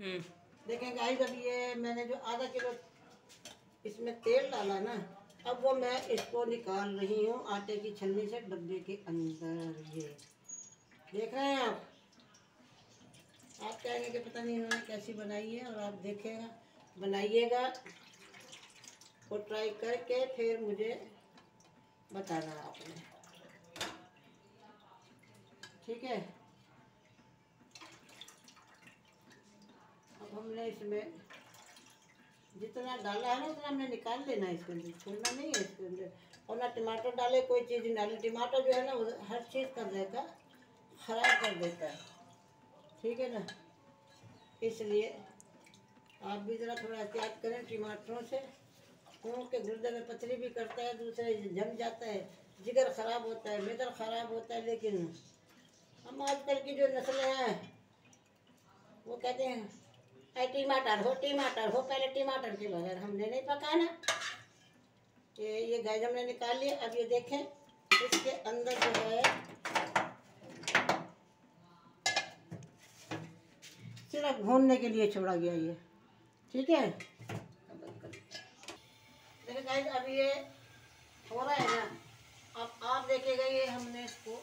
हम्म। देखें गाइस, अब ये मैंने जो आधा किलो इसमें तेल डाला ना, अब वो मैं इसको निकाल रही हूँ आटे की छन्नी से डब्बे के अंदर, ये। देख रहे हैं आप? आप कहेंगे कि पता नहीं इन्होंने कैसी बनाई है, और आप देखेगा बनाइएगा और ट्राई करके फिर मुझे बताना आपने। ठीक है? अब हमने इसमें जितना डाला है ना, उतना हमने निकाल लेना है इसके अंदर। छोड़ना नहीं है इसके अंदर। और ना टमाटर डाले, कोई चीज़ नहीं डाले। टमाटर जो है ना हर चीज़ कर देता खराब कर देता है। ठीक है ना? इसलिए आप भी ज़रा थोड़ा एहतियात करें टमाटरों से। खून के गुर्दे में पथरी भी करता है, दूसरे जम जाता है। जिगर ख़राब होता है, मेदर ख़राब होता है, लेकिन हम आजकल की जो नस्लें हैं, वो कहते हैं "ऐ टमाटर हो टमाटर हो, पहले टमाटर के बगैर हमने नहीं पकाना। ये ये गाय हमने निकाल लिया अब ये देखें, इसके अंदर जो है सिर्फ़ भूनने के लिए छोड़ा गया ये। ठीक है? देखिए गाइस, अब ये हो रहा है ना, अब आप देखिएगा ये हमने इसको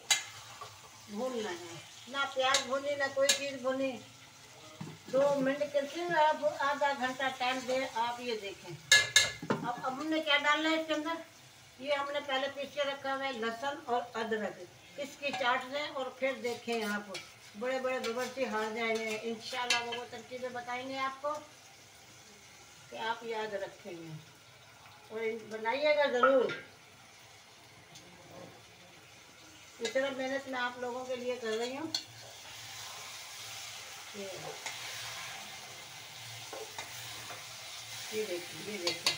भूनना है। ना प्याज भूनी, ना कोई चीज़ भूनी। दो मिनट के सिर्फ़ आप आधा घंटा टाइम दें, आप ये देखें। अब अब हमने क्या डालना है इसके अंदर? ये हमने पहले के रखा हुआ है लहसुन और अदरक। इसकी चाट दें और फिर देखें आप बड़े बड़े बबरची हार जाएँगे। इन वो वो तरकीबें बताएँगे आपको कि आप याद रखेंगे। और बनाइएगा ज़रूर। इतना मेहनत मैं आप लोगों के लिए कर रही हूँ। ये देखिए ये देखिए।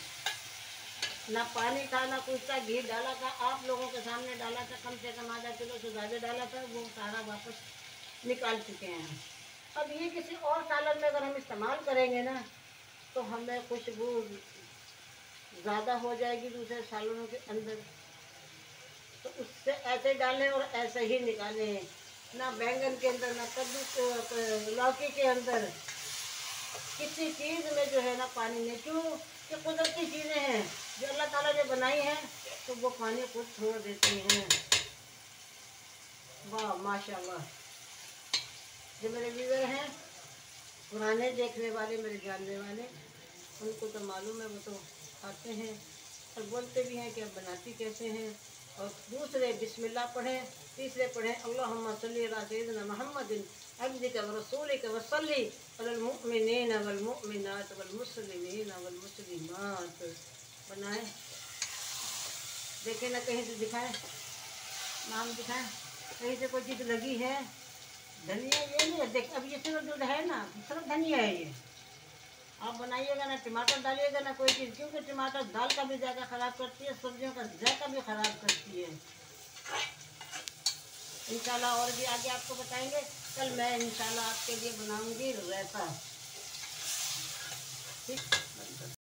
ना पानी था, ना कुछ था, घी डाला था, आप लोगों के सामने डाला था, कम से कम आधा किलो से ज़्यादा डाला था, वो सारा वापस निकाल चुके हैं। अब ये किसी और सालन में अगर हम इस्तेमाल करेंगे ना तो हमें खुशबू ज़्यादा हो जाएगी दूसरे सालों के अंदर। तो उससे ऐसे डालें और ऐसे ही निकालें, ना बैंगन के अंदर, ना कद्दू लौकी के अंदर। किसी चीज़ में जो है ना पानी नहीं, क्यों कि कुदरती चीज़ें हैं, जो अल्लाह ताला ने बनाई हैं तो वो पानी को छोड़ देती हैं। वाह, माशाल्लाह। जो मेरे व्यूवर हैं, पुराने देखने वाले, मेरे जानने वाले, उनको तो मालूम है, वो तो खाते हैं और बोलते भी हैं कि अब बनाती कैसे हैं। और दूसरे बिस्मिल्लाह पढ़ें, तीसरे पढ़ें, अल्लाहुम्मा सल्ली अला अलल मुमिनीना वल मुमिनात वल मुस्लिमीना वल मुस्लिमात बनाएँ देखें ना कहीं से दिखाए नाम दिखाएँ कहीं से कोई चीज़ लगी है धनिया ये नहीं है देख अब ये सिर्फ़ दूध है ना सिर्फ़ धनिया है ये आप बनाइएगा ना टमाटर डालिएगा ना कोई चीज़ क्योंकि टमाटर दाल का भी ज़्यादा ख़राब करती है सब्जियों का जायका भी ख़राब करती है इंशाल्लाह और भी आगे आपको बताएँगे। कल मैं इंशाल्लाह आपके लिए बनाऊँगी रायता ठीक?